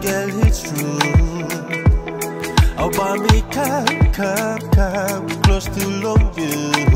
girl, it's true. I'll buy me cup, cup, cup, close to love you.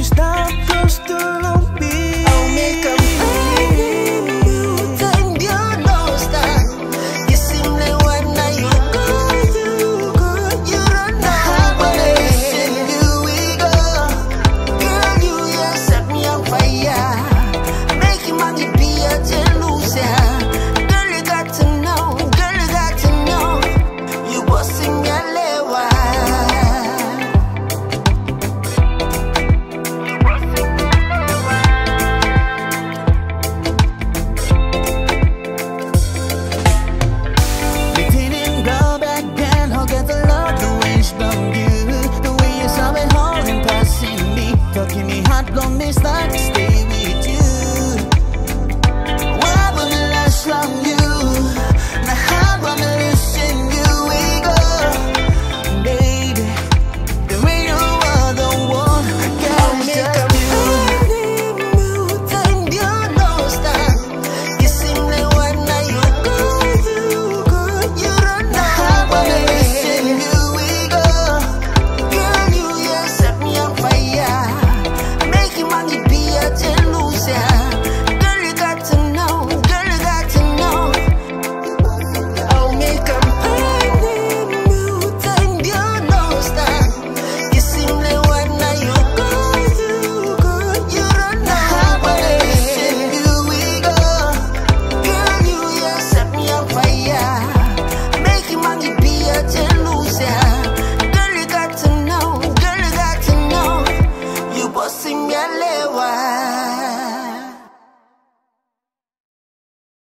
you stop